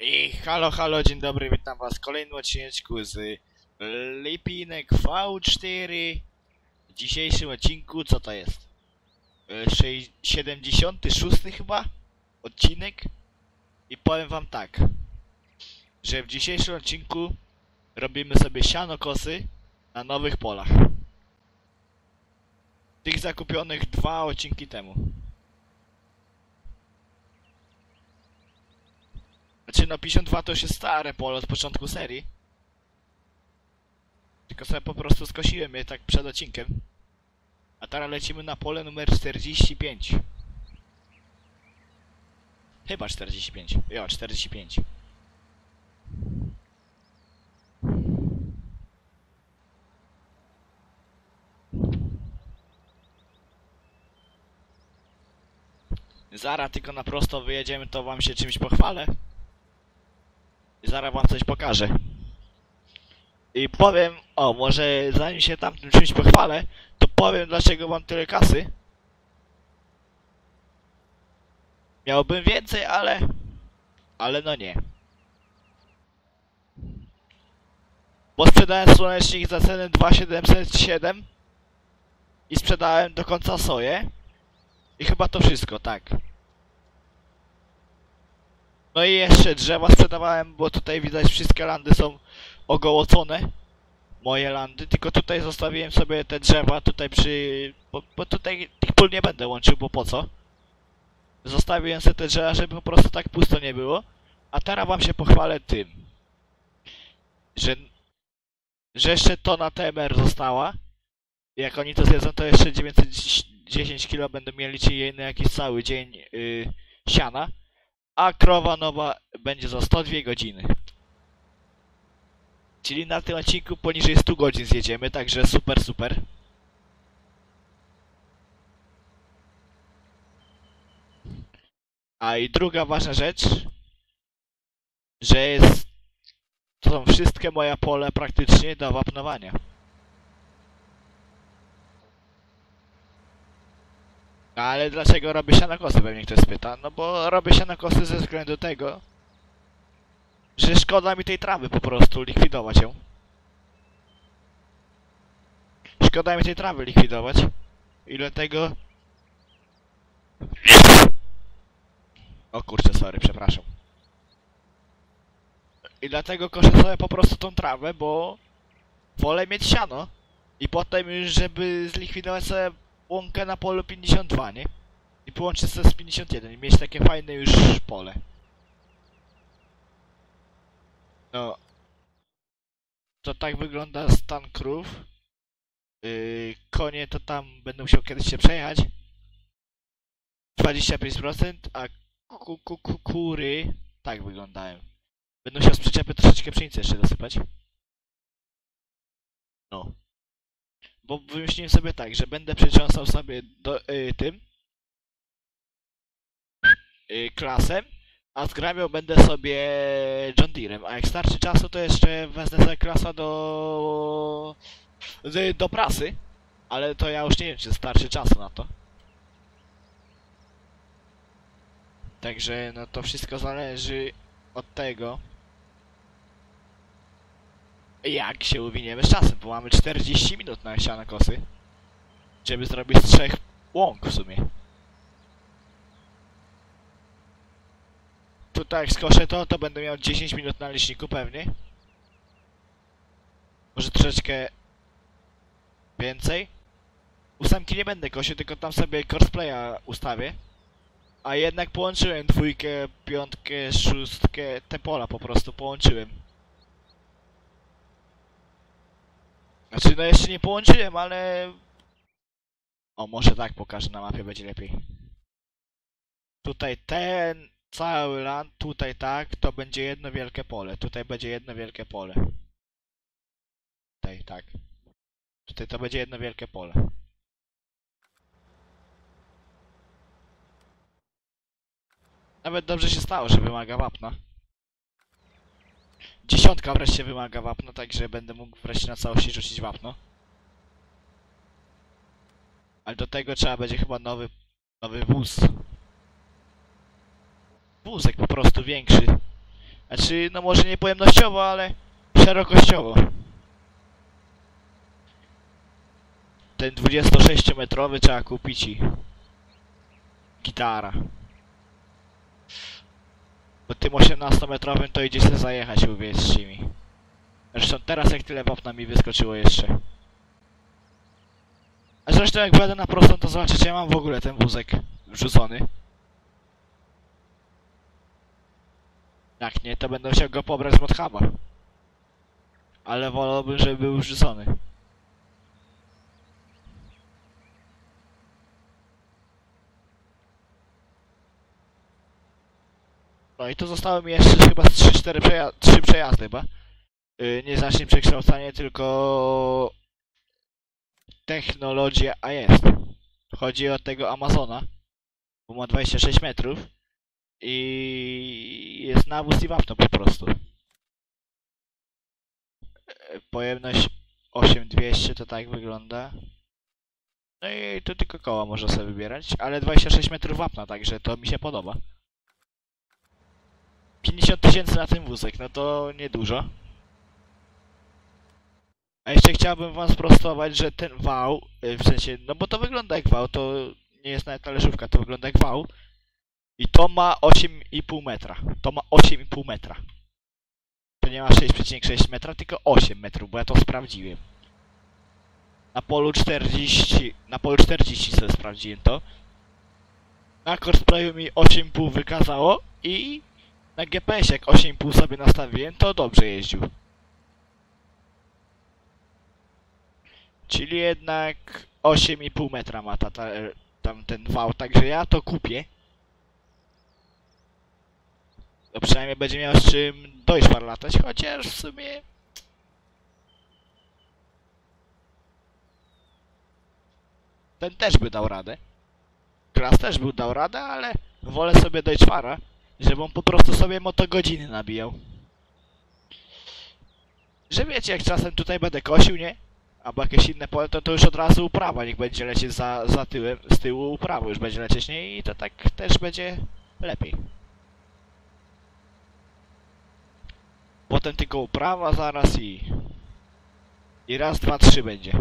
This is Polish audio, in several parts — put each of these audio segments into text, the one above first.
I halo, halo, dzień dobry, witam was w kolejnym odcineczku z Lipinek V4. W dzisiejszym odcinku, co to jest? E, szej- 76 chyba odcinek. I powiem wam tak, że w dzisiejszym odcinku robimy sobie sianokosy na nowych polach. Tych zakupionych dwa odcinki temu. Znaczy no 52 to już jest stare pole od początku serii. Tylko sobie po prostu skosiłem je tak przed odcinkiem. A teraz lecimy na pole numer 45. Chyba 45. Jo, 45. Zara tylko na prosto wyjedziemy, to wam się czymś pochwalę. Zaraz wam coś pokażę. I powiem, o, może zanim się tam tym czymś pochwalę, to powiem dlaczego mam tyle kasy. Miałbym więcej, ale... Ale no nie. Bo sprzedałem słonecznik za cenę 2707 i sprzedałem do końca soję. I chyba to wszystko, tak. No i jeszcze drzewa sprzedawałem, bo tutaj widać wszystkie landy są ogołocone. Moje landy, tylko tutaj zostawiłem sobie te drzewa tutaj przy... Bo, bo tutaj tych pól nie będę łączył, bo po co? Zostawiłem sobie te drzewa, żeby po prostu tak pusto nie było. A teraz wam się pochwalę tym. Że... Że jeszcze tona TMR została. Jak oni to zjedzą, to jeszcze 910 kg będą mieli, czyli na jakiś cały dzień yy, siana a krowa nowa będzie za 102 godziny. Czyli na tym odcinku poniżej 100 godzin zjedziemy, także super, super. A i druga ważna rzecz, że jest, to są wszystkie moje pole praktycznie do wapnowania. No ale dlaczego robię sianokosy, pewnie ktoś spyta. No bo robię sianokosy ze względu tego, że szkoda mi tej trawy po prostu likwidować ją. Szkoda mi tej trawy likwidować. I dlatego... O kurczę, sorry, przepraszam. I dlatego koszę sobie po prostu tą trawę, bo wolę mieć siano. I potem już, żeby zlikwidować sobie łąkę na polu 52, nie? I połączyć sobie z 51 i mieć takie fajne już pole. No. To tak wygląda stan krów. Yy, konie to tam będę musiał kiedyś się przejechać. 25%, a ku, ku, ku, kury tak wyglądają. Będę musiał z przyczepy troszeczkę pszenicy jeszcze dosypać. No. Bo wymyśliłem sobie tak, że będę przycząsał sobie do, y, tym y, klasem, a zgrabiał będę sobie John Deerem, a jak starczy czasu to jeszcze wezmę sobie klasa do z, do prasy, ale to ja już nie wiem czy starczy czasu na to. Także no to wszystko zależy od tego jak się uwiniemy z czasem, bo mamy 40 minut na siano kosy, żeby zrobić z trzech łąk w sumie. Tutaj jak skoszę to, to będę miał 10 minut na liczniku pewnie. Może troszeczkę więcej. Ósemki nie będę kosił, tylko tam sobie cosplaya ustawię. A jednak połączyłem dwójkę, piątkę, szóstkę, te pola po prostu połączyłem. Znaczy, no jeszcze nie połączyłem, ale... O, może tak pokażę na mapie, będzie lepiej. Tutaj ten cały land, tutaj tak, to będzie jedno wielkie pole. Tutaj będzie jedno wielkie pole. Tutaj, tak. Tutaj to będzie jedno wielkie pole. Nawet dobrze się stało, że wymaga wapna. Dziesiątka wreszcie wymaga wapno, także będę mógł wreszcie na całości rzucić wapno. Ale do tego trzeba będzie chyba nowy, nowy wóz. Wózek po prostu większy. Znaczy, no może nie pojemnościowo, ale szerokościowo. Ten 26-metrowy trzeba kupić i... Gitara. Bo tym 18-metrowym to idzie się zajechać, uwierzcie mi. Zresztą teraz jak tyle wapna mi wyskoczyło jeszcze. A zresztą jak będę na prostą to zobaczycie, ja mam w ogóle ten wózek wrzucony. Jak nie, to będę musiał go pobrać z Modhuba. Ale wolałbym, żeby był wrzucony. No i to zostały mi jeszcze chyba z 3-4 przeja 3 przejazdy chyba. Yy, nie znacznie przekształcanie, tylko technologia, a jest. Chodzi o tego Amazona, bo ma 26 metrów i jest nawóz i wapno po prostu. E, Pojemność 8200 to tak wygląda. No i tu tylko koła można sobie wybierać, ale 26 metrów wapna, także to mi się podoba. 50 tysięcy na ten wózek, no to niedużo. A jeszcze chciałbym wam sprostować, że ten wał, y, w sensie, no bo to wygląda jak wał, to nie jest nawet talerzówka, to wygląda jak wał. I to ma 8,5 metra. To ma 8,5 metra. To nie ma 6,6 metra, tylko 8 metrów, bo ja to sprawdziłem. Na polu 40, na polu 40 sobie sprawdziłem to. Na Corsprayu mi 8,5 wykazało i na GPS jak 8,5 sobie nastawiłem, to dobrze jeździł. Czyli jednak 8,5 metra ma ta, ta, tam ten wał, także ja to kupię. To przynajmniej będzie miał z czym dojść par latać, chociaż w sumie... Ten też by dał radę. Klas też by dał radę, ale wolę sobie Deutschfara, żeby on po prostu sobie motogodziny nabijał. Że wiecie, jak czasem tutaj będę kosił, nie? Albo jakieś inne pole, to to już od razu uprawa, niech będzie lecieć za, za tyłem, z tyłu uprawa już będzie lecieć, nie? I to tak też będzie lepiej. Potem tylko uprawa zaraz i... I raz, dwa, trzy będzie.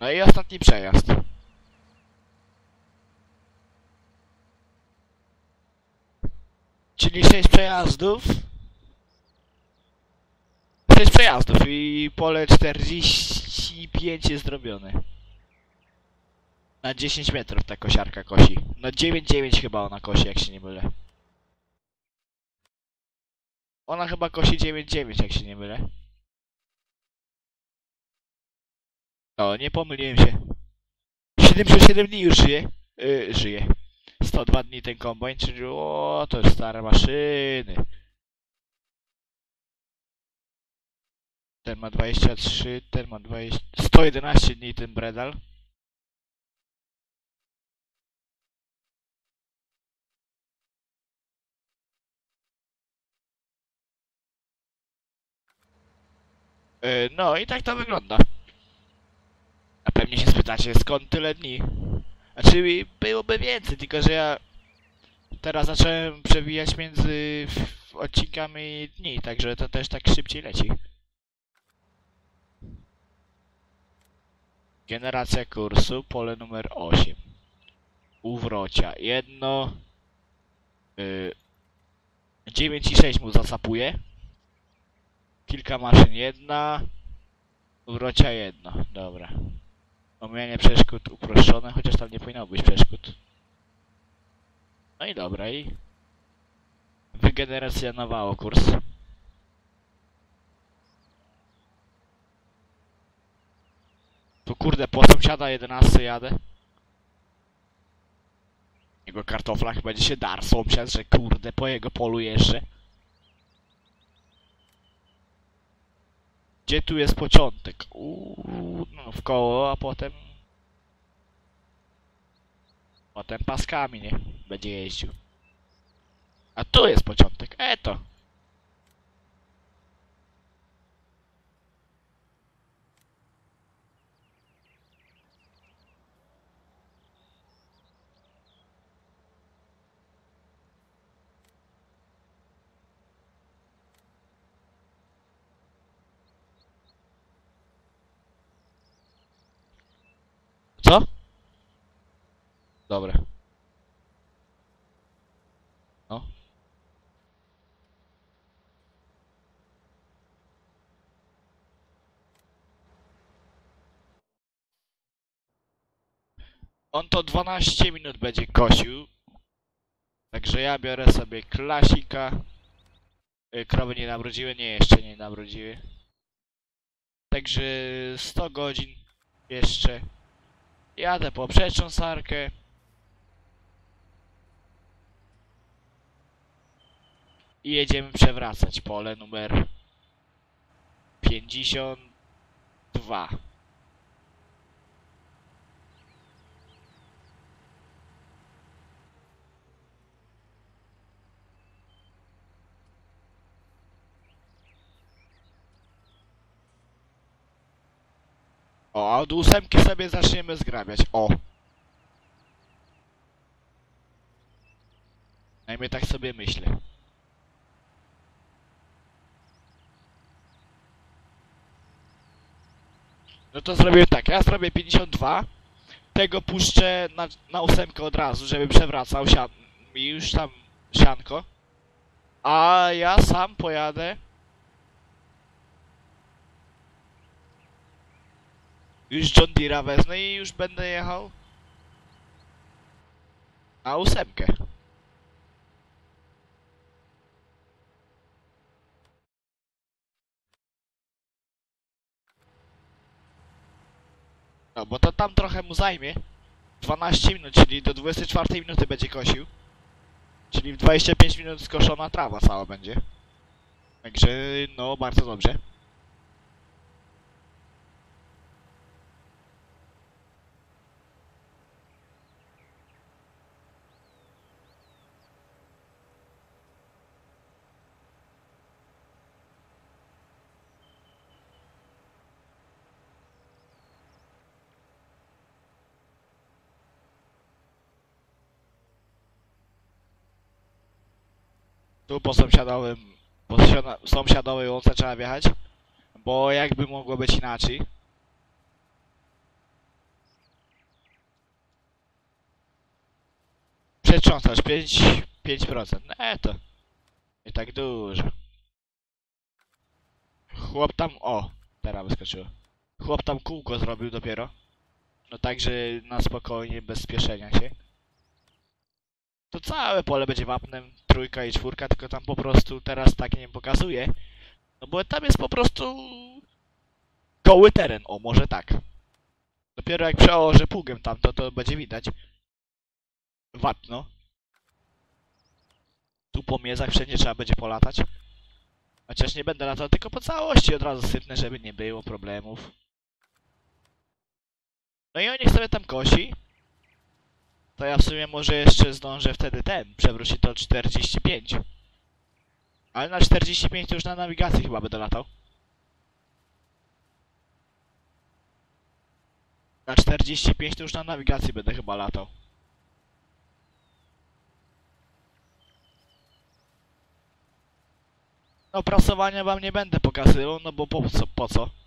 No i ostatni przejazd. Czyli 6 przejazdów. 6 przejazdów i pole 45 jest zrobione. Na 10 metrów ta kosiarka kosi. No 9,9 chyba ona kosi, jak się nie mylę. Ona chyba kosi 9,9, jak się nie mylę. O, nie pomyliłem się. 77 dni już żyje. Yy, żyje. 102 dni ten kombajn, czyli o, to stare maszyny. Ten ma 23, ten ma 20, 111 dni ten Bredal. Yy, no i tak to wygląda. Pewnie się spytacie, skąd tyle dni? Znaczy byłoby więcej, tylko że ja teraz zacząłem przewijać między odcinkami dni, także to też tak szybciej leci. Generacja kursu, pole numer 8. Uwrocia. Jedno... Y, 9 i 6 mu zasapuje. Kilka maszyn, jedna. Uwrocia jedno, dobra. Omijanie przeszkód uproszczone, chociaż tam nie powinno być przeszkód. No i dobra, i... Wygeneracjonowało kurs. Tu kurde, po sąsiada 11 jadę. Jego kartoflach będzie się dar sąsiad, że kurde, po jego polu jeżdżę. Gdzie tu jest początek? Uuu, no w koło, a potem... Potem paskami, nie? Będzie jeździł. A tu jest początek, eto. Dobra. No. On to 12 minut będzie kosił. Także ja biorę sobie klasika. Y, Krowy nie nabrudziły? Nie, jeszcze nie nabrudziły. Także 100 godzin jeszcze. Jadę po przetrząsarkę. I jedziemy przewracać pole numer 52. O, a od ósemki sobie zaczniemy zgrabiać. O! Najmniej tak sobie myślę. No to zrobię tak, ja zrobię 52, tego puszczę na, na ósemkę od razu, żeby przewracał sian mi już tam sianko. A ja sam pojadę Już John Deere'a wezmę i już będę jechał na ósemkę. No, bo to tam trochę mu zajmie. 12 minut, czyli do 24 minuty będzie kosił. Czyli w 25 minut skoszona trawa cała będzie. Także, no, bardzo dobrze. Tu po sąsiadowym, po sąsiadowej łące trzeba wjechać, bo jakby mogło być inaczej. Przetrząsasz 5, 5%, nie to nie tak dużo. Chłop tam, o, teraz wyskoczyło. Chłop tam kółko zrobił dopiero. No także na spokojnie, bez spieszenia się. To całe pole będzie wapnem, trójka i czwórka, tylko tam po prostu teraz tak nie pokazuje. No bo tam jest po prostu goły teren, o może tak. Dopiero jak przełożę pługiem tam, to to będzie widać. Wapno. Tu po miezach wszędzie trzeba będzie polatać. Chociaż nie będę latał, tylko po całości od razu sypnę, żeby nie było problemów. No i on niech sobie tam kosi. To ja w sumie może jeszcze zdążę wtedy ten, przewrócić to 45. Ale na 45 to już na nawigacji chyba będę latał. Na 45 to już na nawigacji będę chyba latał. No prasowania wam nie będę pokazywał, no bo po co? Po co?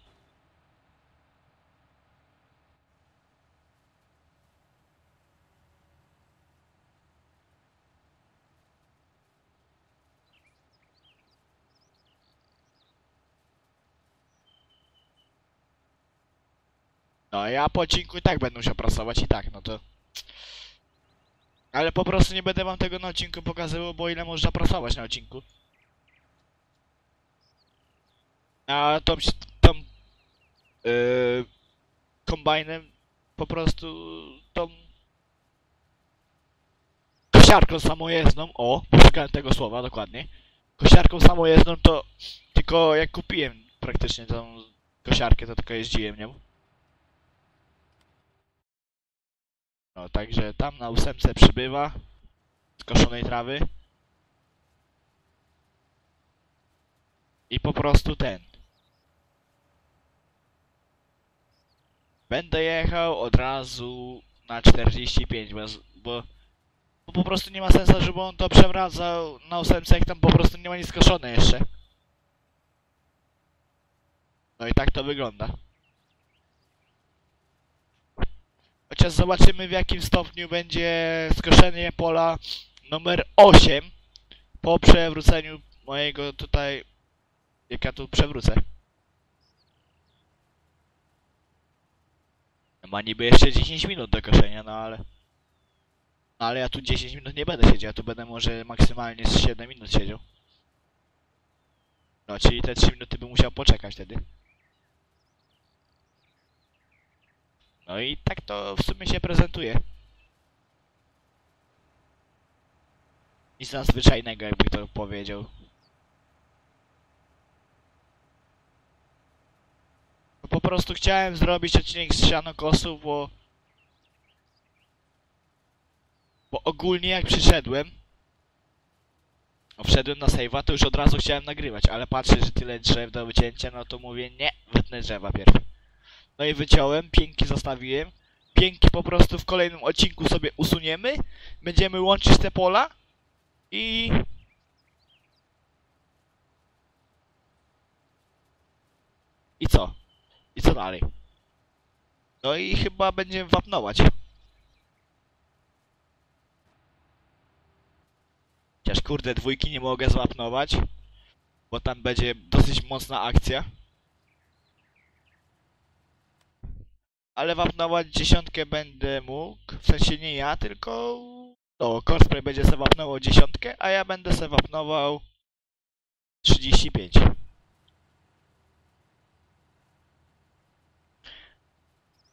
No ja po odcinku i tak będę musiał prasować i tak, no to... Ale po prostu nie będę wam tego na odcinku pokazywał, bo ile można prasować na odcinku. A tą, tą yy, kombajnem po prostu tą kosiarką samojezdną, o, poszukałem tego słowa dokładnie. Kosiarką samojezdną to tylko jak kupiłem praktycznie tą kosiarkę, to tylko jeździłem nią. No, także tam na ósemce przybywa skoszonej trawy. I po prostu ten. Będę jechał od razu na 45, bo, bo, bo po prostu nie ma sensu, żeby on to przewracał na ósemce, jak tam po prostu nie ma nic skoszone jeszcze. No i tak to wygląda. Chociaż zobaczymy w jakim stopniu będzie skoszenie pola numer 8 po przewróceniu mojego tutaj, jak ja tu przewrócę. Ma niby jeszcze 10 minut do koszenia, no ale... No ale ja tu 10 minut nie będę siedział, ja tu będę może maksymalnie z 7 minut siedział. No, czyli te 3 minuty bym musiał poczekać wtedy. No i tak to w sumie się prezentuje. Nic nadzwyczajnego, jakby to powiedział. Po prostu chciałem zrobić odcinek z sianokosów, bo... Bo ogólnie jak przyszedłem... Wszedłem na save'a, to już od razu chciałem nagrywać, ale patrzę, że tyle drzew do wycięcia, no to mówię, nie, wytnę drzewa pierw. No i wyciąłem, pięki zostawiłem. Pięki po prostu w kolejnym odcinku sobie usuniemy. Będziemy łączyć te pola. I... I co? I co dalej? No i chyba będziemy wapnować. Chociaż kurde, dwójki nie mogę zwapnować. Bo tam będzie dosyć mocna akcja. Ale wapnować dziesiątkę będę mógł. W sensie nie ja, tylko... No, Corspray będzie se wapnował dziesiątkę, a ja będę se wapnował... 35.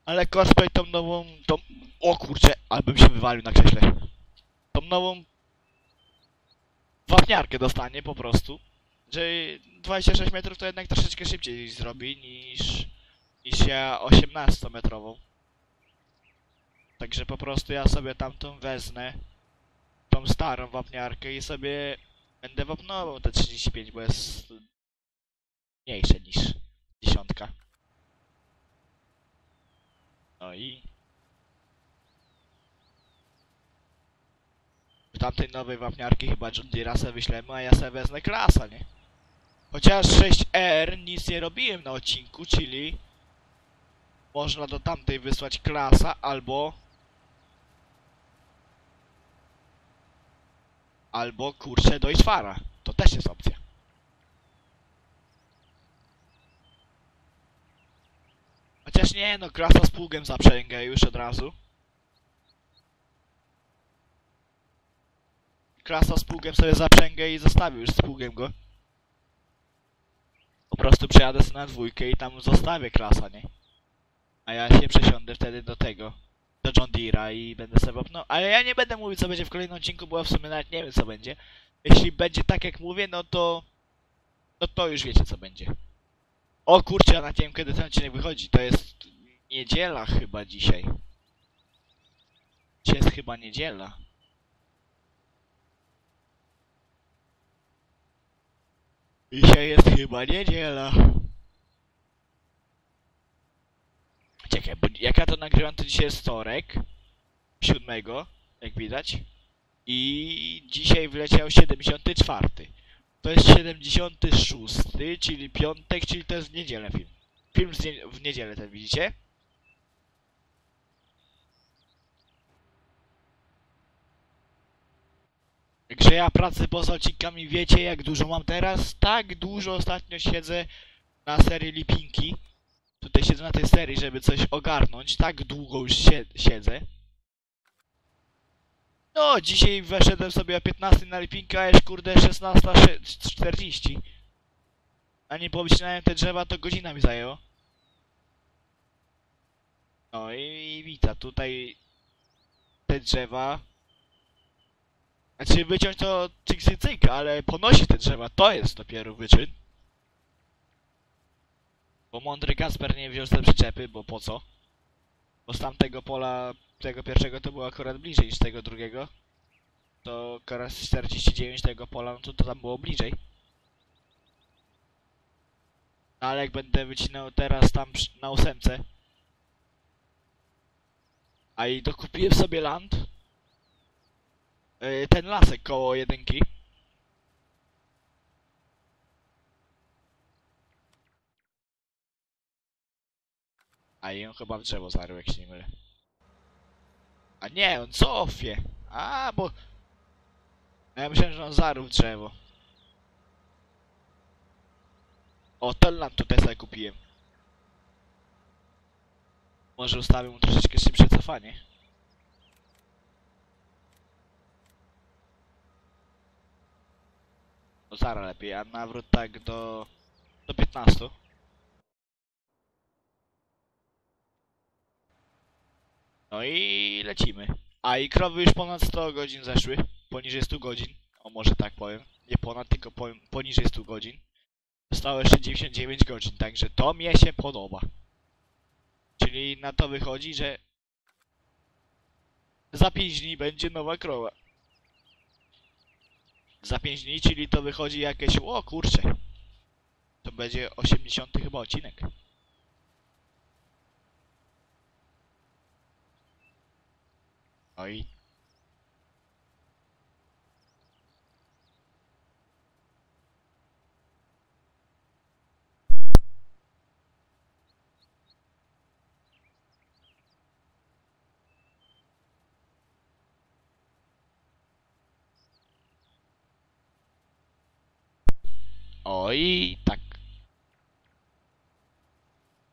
Ale Corspray tą nową... Tą... O kurczę, albym się wywalił na krześle. Tą nową... Wapniarkę dostanie po prostu. Że 26 metrów to jednak troszeczkę szybciej zrobi niż niż ja 18-metrową. Także po prostu ja sobie tamtą wezmę, tą starą wapniarkę i sobie będę wapnował te 35, bo jest mniejsze niż dziesiątka. No i... W tamtej nowej wapniarki chyba John Deere'a wyślemy, a ja sobie wezmę klasa, nie? Chociaż 6R nic nie robiłem na odcinku, czyli można do tamtej wysłać klasa albo albo kurczę do Iszwara. To też jest opcja. Chociaż nie no, klasa z pługiem zaprzęgę już od razu. Klasa z pługiem sobie zaprzęgę i zostawił już z pługiem go. Po prostu przejadę sobie na dwójkę i tam zostawię klasa, nie? A ja się przesiądę wtedy do tego, do John Deere'a i będę sobie no, ale ja nie będę mówił co będzie w kolejnym odcinku, bo ja w sumie nawet nie wiem co będzie. Jeśli będzie tak jak mówię, no to, no to już wiecie co będzie. O kurczę, ja nawet nie wiem kiedy ten odcinek wychodzi, to jest niedziela chyba dzisiaj. Dzisiaj jest chyba niedziela. Dzisiaj jest chyba niedziela. Czekaj, bo jak ja to nagrywam, to dzisiaj jest wtorek, siódmego, jak widać. I dzisiaj wleciał 74. To jest 76, czyli piątek, czyli to jest w niedzielę film. Film nie w niedzielę ten widzicie? Także ja pracy poza odcinkami wiecie jak dużo mam teraz? Tak dużo ostatnio siedzę na serii Lipinki. Tutaj siedzę na tej serii, żeby coś ogarnąć. Tak długo już sie siedzę. No, dzisiaj weszedłem sobie o 15 na Lipinkę, a już kurde 16.40. A nie pomyślałem te drzewa, to godzina mi zajęło. No i, i wita, tutaj te drzewa. Znaczy wyciąć to cyk cyk cyk, ale ponosi te drzewa, to jest dopiero wyczyn. Bo mądry Kasper nie wziął te przyczepy, bo po co? Bo z tamtego pola, tego pierwszego to było akurat bliżej niż tego drugiego. To teraz 49 tego pola, no to, to tam było bliżej. No ale jak będę wycinał teraz tam na ósemce, a i dokupiłem sobie land, yy, ten lasek koło jedynki, a ją chyba w drzewo zarł, jak się nie mylę. A nie, on cofie. A, bo... Ja myślałem, że on zarł drzewo. O, ten land tutaj sobie kupiłem. Może ustawię mu troszeczkę szybsze cofanie. No zaraz lepiej, a nawrót tak do... do 15. No i lecimy. A i krowy już ponad 100 godzin zeszły. Poniżej 100 godzin. O może tak powiem. Nie ponad, tylko powiem poniżej 100 godzin. Zostało jeszcze 99 godzin, także to mnie się podoba. Czyli na to wychodzi, że za 5 dni będzie nowa krowa. Za 5 dni, czyli to wychodzi jakieś... O kurczę. To będzie 80 chyba odcinek. Oj. Oj, tak.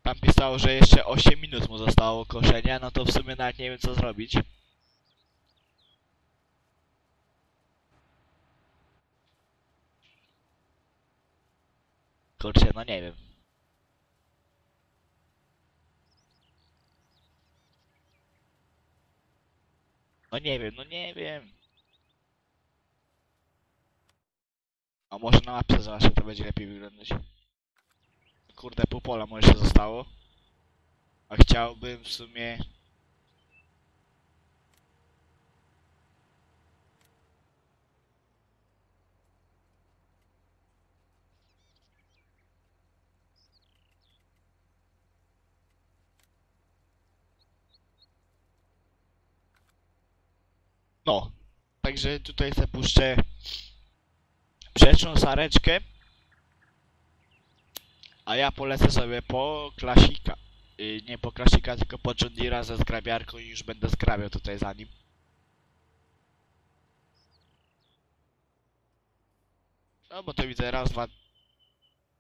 Tam pisało, że jeszcze 8 minut mu zostało koszenia, no to w sumie nawet nie wiem co zrobić. Kurczę, no nie wiem. No nie wiem, no nie wiem. A może na mapce zobaczę, to będzie lepiej wyglądać. Kurde, pół pola mu jeszcze zostało. A chciałbym w sumie... No. Także tutaj zapuszczę przeczną sareczkę. A ja polecę sobie po klasika. Yy, nie po klasika, tylko po John ze zgrabiarką i już będę zgrabiał tutaj za nim. No bo to widzę raz, dwa,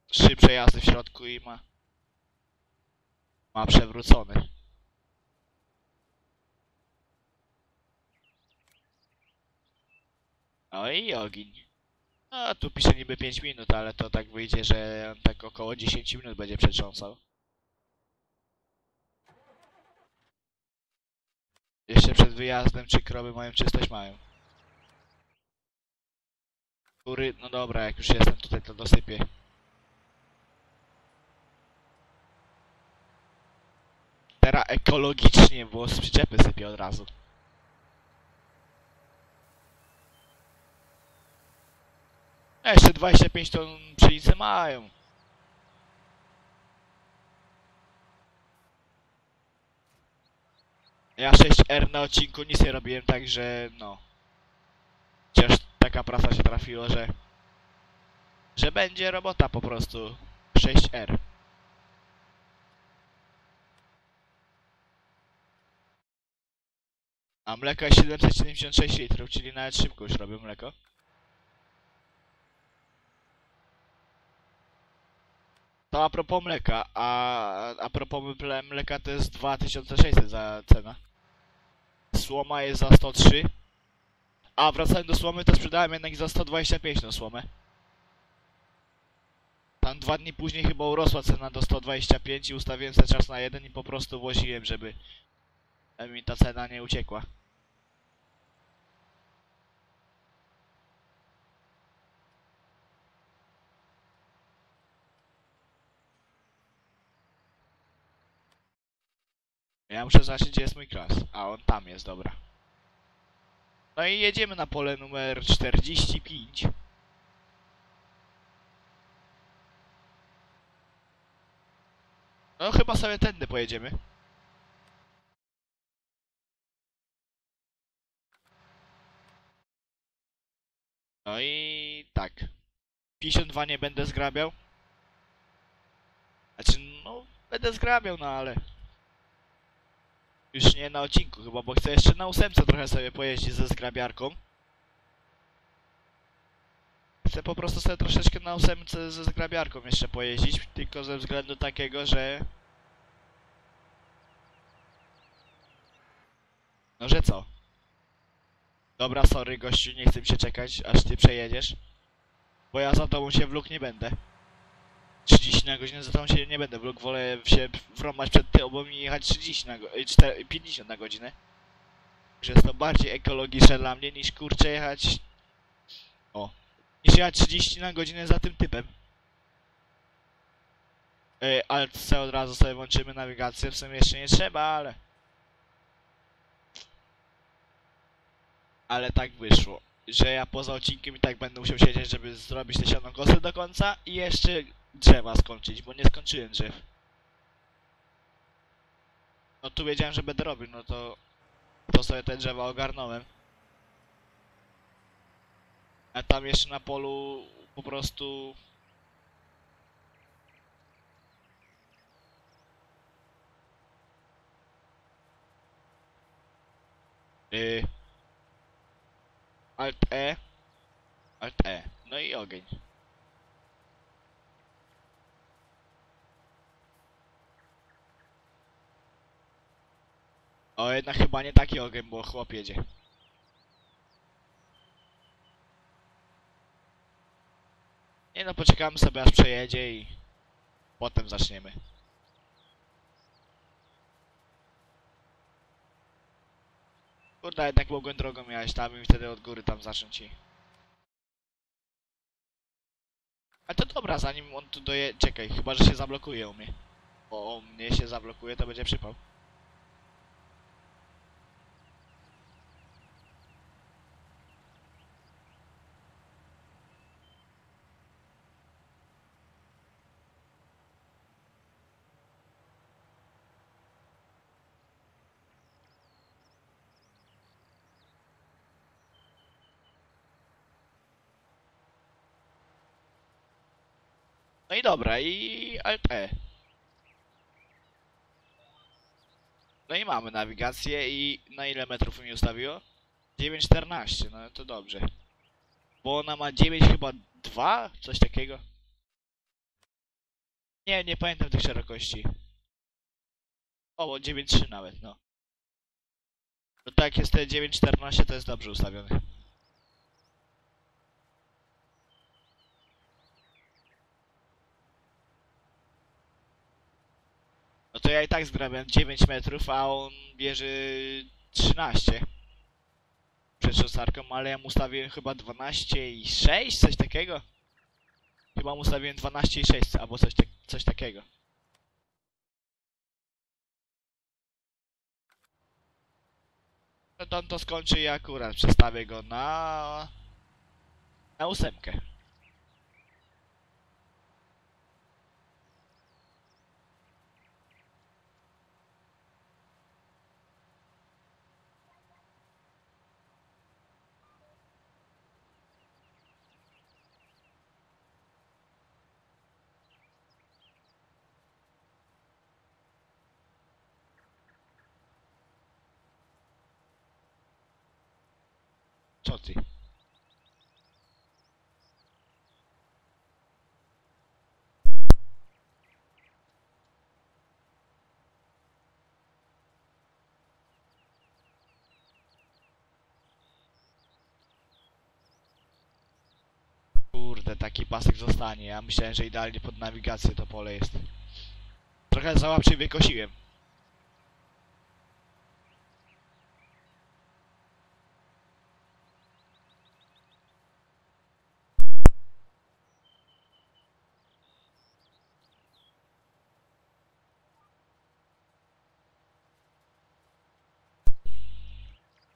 trzy przejazdy w środku i ma... Ma przewrócony. No i ogień. No, tu pisze niby 5 minut, ale to tak wyjdzie, że on tak około 10 minut będzie przetrząsał. Jeszcze przed wyjazdem, czy krowy mają czystość? Mają. Kury, no dobra, jak już jestem tutaj, to dosypię. Teraz ekologicznie, bo z przyczepy sypię od razu. Jeszcze 25 ton pszenicy mają. Ja 6R na odcinku nic nie robiłem, także no. Chociaż taka praca się trafiła, że... Że będzie robota po prostu. 6R. A mleka jest 776 litrów, czyli nawet szybko już robię mleko. To a propos mleka, a, a propos mle- mleka to jest 2600 za cena. Słoma jest za 103. A wracając do słomy, to sprzedałem jednak za 125 tą słomę. Tam dwa dni później chyba urosła cena do 125 i ustawiłem sobie czas na jeden i po prostu woziłem, żeby mi ta cena nie uciekła. Ja muszę zobaczyć, gdzie jest mój klas. A, on tam jest, dobra. No i jedziemy na pole numer 45. No chyba sobie tędy pojedziemy. No i tak. 52 nie będę zgrabiał. Znaczy, no, będę zgrabiał, no ale... Już nie na odcinku chyba, bo chcę jeszcze na ósemce trochę sobie pojeździć ze zgrabiarką. Chcę po prostu sobie troszeczkę na ósemce ze zgrabiarką jeszcze pojeździć, tylko ze względu takiego, że... No że co? Dobra, sorry gościu, nie chcę się czekać, aż ty przejedziesz. Bo ja za tobą się wlók nie będę. 30 na godzinę za tobą się nie będę wlók, wolę się wrąbać przed tobą i jechać 30 na go 4, 50 na godzinę. Że jest to bardziej ekologiczne dla mnie niż kurczę jechać... O. Niż jechać 30 na godzinę za tym typem. Yy, ale co od razu sobie włączymy nawigację, w sumie jeszcze nie trzeba, ale... ale tak wyszło, że ja poza odcinkiem i tak będę musiał siedzieć, żeby zrobić te sianokosy do końca i jeszcze drzewa skończyć, bo nie skończyłem drzew. No tu wiedziałem, że będę robił, no to to sobie te drzewa ogarnąłem. A tam jeszcze na polu po prostu Yy, Alt E. Alt E. No i ogień. O, jednak chyba nie taki ogień, bo chłop jedzie. Nie no, poczekamy sobie aż przejedzie i potem zaczniemy. Kurde, jednak mogłem drogą jechać tam i wtedy od góry tam zacząć i... A to dobra, zanim on tu doje... Czekaj, chyba, że się zablokuje u mnie. Bo u mnie się zablokuje, to będzie przypał. No i dobra, i Alt E. No i mamy nawigację i na ile metrów mi ustawiło? 9,14, no to dobrze. Bo ona ma 9 chyba 2? Coś takiego? Nie, nie pamiętam tych szerokości. O, 9,3 nawet, no. No tak, jest te 9,14 to jest dobrze ustawione. No to ja i tak zgrabiam 9 metrów, a on bierze 13 przed szosarką, ale ja mu ustawiłem chyba 12 i 6, coś takiego. Chyba mu ustawiłem 12 i 6, albo coś, tak, coś takiego. No to on to skończy i akurat przestawię go na... na ósemkę. Co ty? Kurde, taki pasek zostanie. Ja myślałem, że idealnie pod nawigację to pole jest. Trochę za łapczywie kosiłem.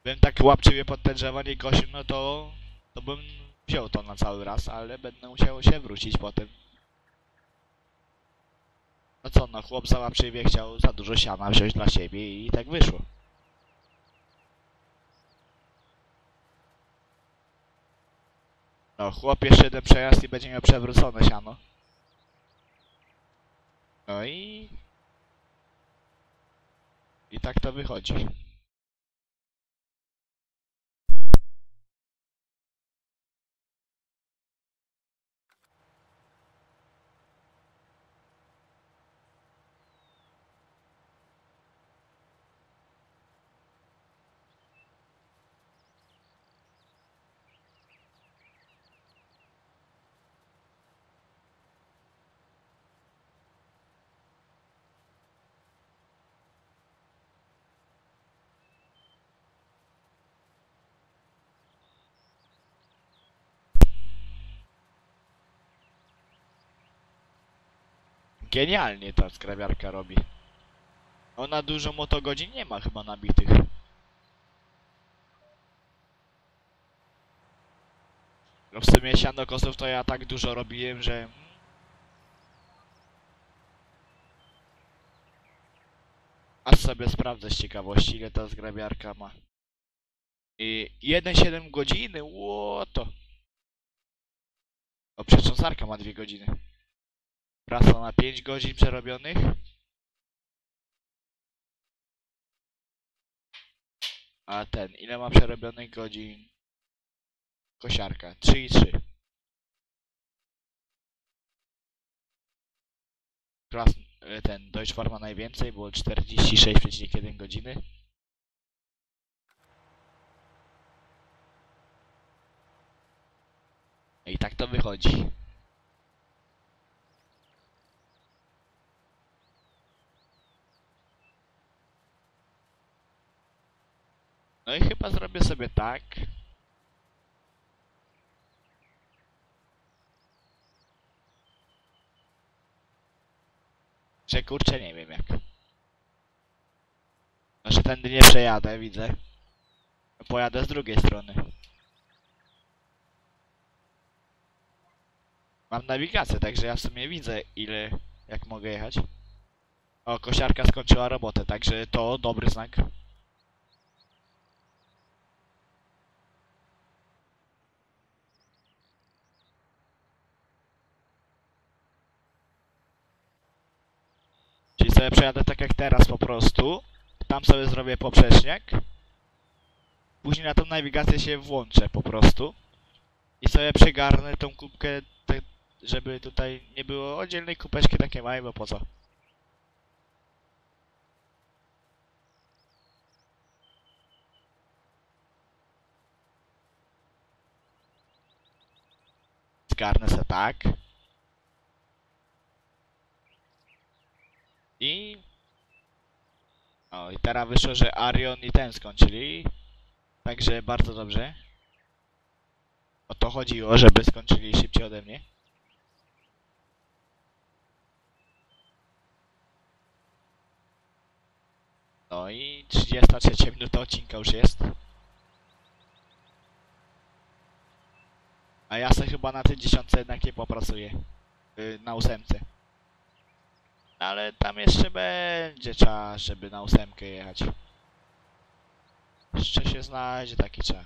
Bym tak łapczywie pod te drzewa nie kosił, no to... To bym wziął to na cały raz, ale będę musiał się wrócić potem. No co, no chłop za łapczywie chciał za dużo siana wziąć dla siebie i tak wyszło. No, chłop jeszcze jeden przejazd i będzie miał przewrócone siano. No i... I tak to wychodzi. Genialnie ta skrawiarka robi. Ona dużo motogodzin nie ma chyba nabitych. No w sumie siano kosów to ja tak dużo robiłem, że... Aż sobie sprawdzę z ciekawości ile ta zgrabiarka ma. I 1,7 godziny, łoto. O, przecząsarka ma 2 godziny. Prasa ma 5 godzin przerobionych. A ten, ile ma przerobionych godzin? Kosiarka, 3 i 3. Klas, e, ten, Deutschfarm ma najwięcej, było 46,1 godziny. I tak to wychodzi. No i chyba zrobię sobie tak. Że kurczę nie wiem jak. Znaczy tędy nie przejadę, widzę. Pojadę z drugiej strony. Mam nawigację, także ja w sumie widzę ile, jak mogę jechać. O, kosiarka skończyła robotę, także to dobry znak. Czyli sobie przejadę tak jak teraz po prostu. Tam sobie zrobię poprzeczniak. Później na tą nawigację się włączę po prostu. I sobie przegarnę tą kubkę, te, żeby tutaj nie było oddzielnej kubeczki takie małe, bo po co? Zgarnę se tak. I... O, i teraz wyszło, że Arion i ten skończyli. Także bardzo dobrze. O to chodziło, żeby skończyli szybciej ode mnie. No i 33 minuta odcinka już jest. A ja se chyba na tej dziesiątce jednak nie popracuję. Yy, na ósemce. Ale tam jeszcze będzie czas, żeby na ósemkę jechać. Jeszcze się znajdzie taki czas.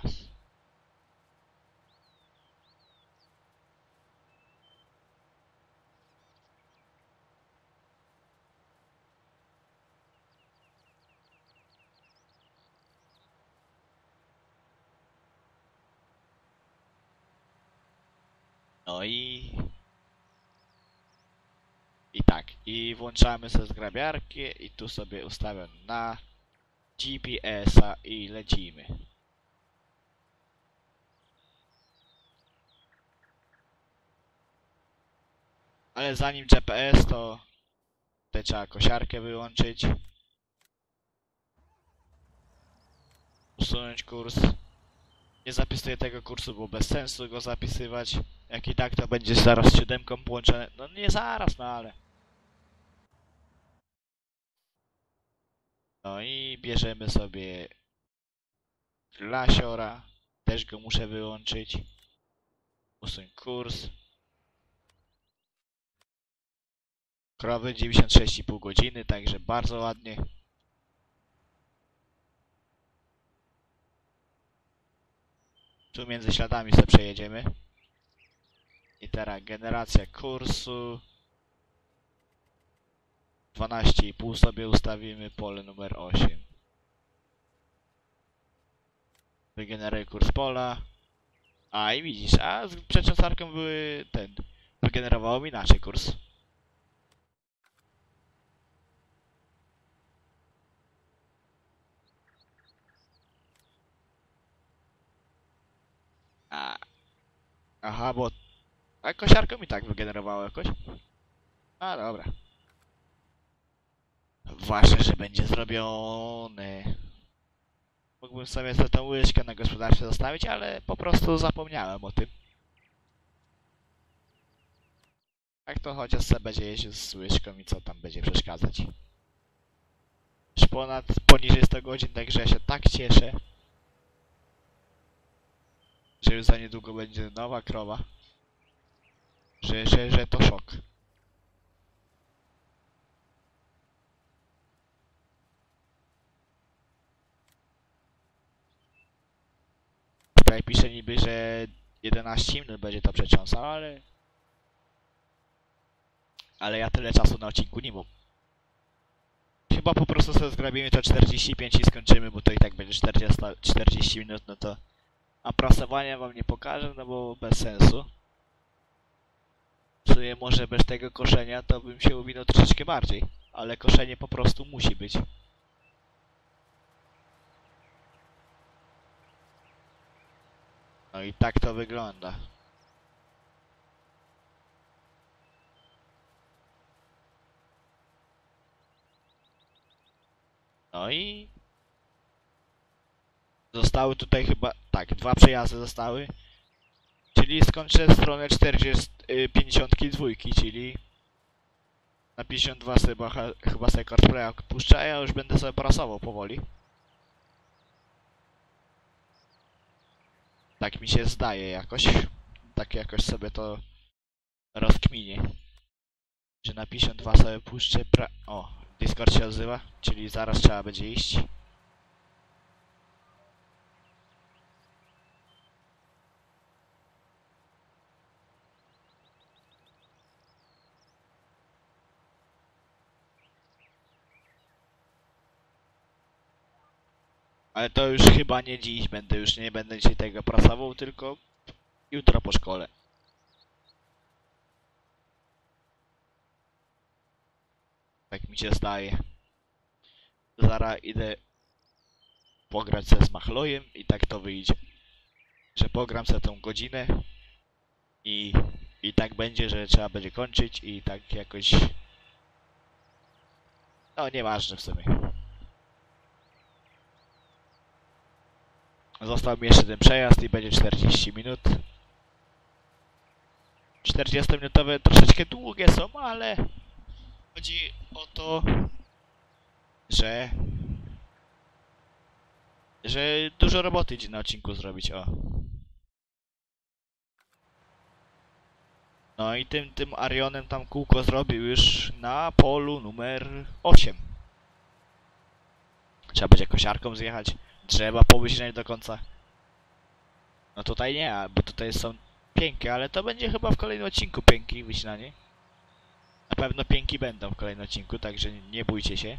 No i... I tak, i włączamy sobie zgrabiarkę i tu sobie ustawiam na GPS-a i lecimy. Ale zanim GPS to tutaj trzeba kosiarkę wyłączyć. Usunąć kurs. Nie zapisuję tego kursu, bo bez sensu go zapisywać. Jak i tak to będzie zaraz z siódemką połączone. No nie zaraz, no ale. No i bierzemy sobie lasiora. Też go muszę wyłączyć. Usuń kurs. Krowy 96,5 godziny, także bardzo ładnie. Tu między śladami sobie przejedziemy. I teraz generacja kursu. 12,5 sobie ustawimy pole numer 8. Wygeneruj kurs pola. A i widzisz, a z przeczesarką były ten. Wygenerowało mi inaczej kurs. A. Aha, bo... A kosiarką mi tak wygenerowało jakoś. A, dobra. Ważne, że będzie zrobione. Mógłbym sobie za tą łyżkę na gospodarstwie zostawić, ale po prostu zapomniałem o tym. Jak to chociaż sobie będzie jeździł z łyżką i co tam będzie przeszkadzać. Już ponad, poniżej 100 godzin, także ja się tak cieszę. Że już za niedługo będzie nowa krowa. Że, że, że to szok. Tutaj pisze niby, że 11 minut będzie to przecząsał, ale... Ale ja tyle czasu na odcinku nie mam. Chyba po prostu sobie zgrabimy to 45 i skończymy, bo to i tak będzie 40, 40 minut, no to... A prasowania wam nie pokażę, no bo bez sensu. W sumie może bez tego koszenia to bym się uwinął troszeczkę bardziej. Ale koszenie po prostu musi być. No i tak to wygląda. No i... Zostały tutaj chyba... Tak, dwa przejazdy zostały. Czyli skończę stronę 40, y, 52, czyli... Na 52 sobie chyba, chyba sobie CarPlay puszczę, a ja już będę sobie prasował powoli. Tak mi się zdaje jakoś. Tak jakoś sobie to rozkminię. Że na 52 sobie puszczę pra... O, Discord się odzywa, czyli zaraz trzeba będzie iść. Ale to już chyba nie dziś będę, już nie będę dzisiaj tego prasował, tylko jutro po szkole. Tak mi się zdaje. Zara idę pograć se z Machlojem i tak to wyjdzie. Że pogram se tą godzinę i, i tak będzie, że trzeba będzie kończyć i tak jakoś... No nieważne w sumie. Został mi jeszcze ten przejazd i będzie 40 minut. 40-minutowe troszeczkę długie są, ale chodzi o to, że że dużo roboty idzie na odcinku zrobić, o. No i tym, tym Arionem tam kółko zrobił już na polu numer 8. Trzeba będzie kosiarką zjechać, drzewa powycinać do końca. No tutaj nie, bo tutaj są piękne, ale to będzie chyba w kolejnym odcinku pięki wycinanie. Na pewno pięki będą w kolejnym odcinku, także nie bójcie się.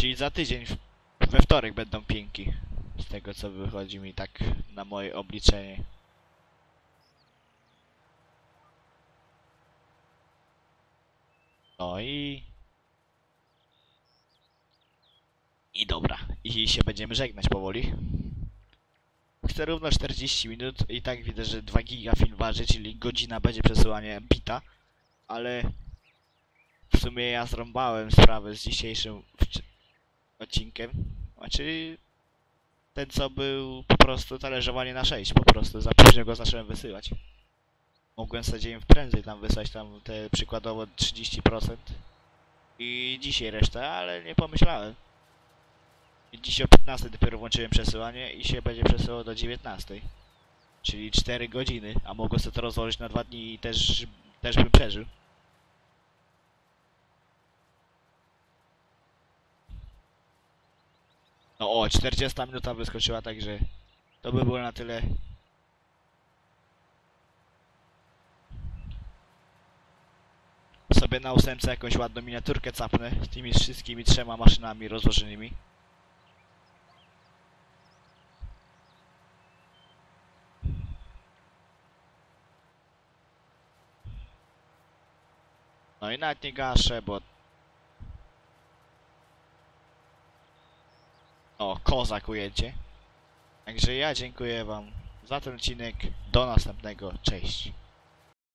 Czyli za tydzień, we wtorek będą pięki. Z tego co wychodzi mi tak na moje obliczenie. No i... I dobra. I się będziemy żegnać powoli. Chcę równo 40 minut i tak widzę, że 2 giga film waży, czyli godzina będzie przesyłanie bita. Ale... W sumie ja zrąbałem sprawę z dzisiejszym odcinkiem. Znaczy... Ten co był po prostu talerzowanie na 6, po prostu za późno go zacząłem wysyłać. Mogłem sobie dzień prędzej tam wysłać tam te przykładowo 30% i dzisiaj resztę, ale nie pomyślałem. Dzisiaj o 15 dopiero włączyłem przesyłanie i się będzie przesyłało do 19. Czyli 4 godziny, a mogłem sobie to rozłożyć na 2 dni i też, też bym przeżył. No o, 40 minuta wyskoczyła, także to by było na tyle. Sobie na ósemce jakąś ładną miniaturkę capnę z tymi wszystkimi trzema maszynami rozłożonymi. No i nawet nie gaszę, bo... O, kozak ujęcie. Także ja dziękuję wam za ten odcinek. Do następnego. Cześć.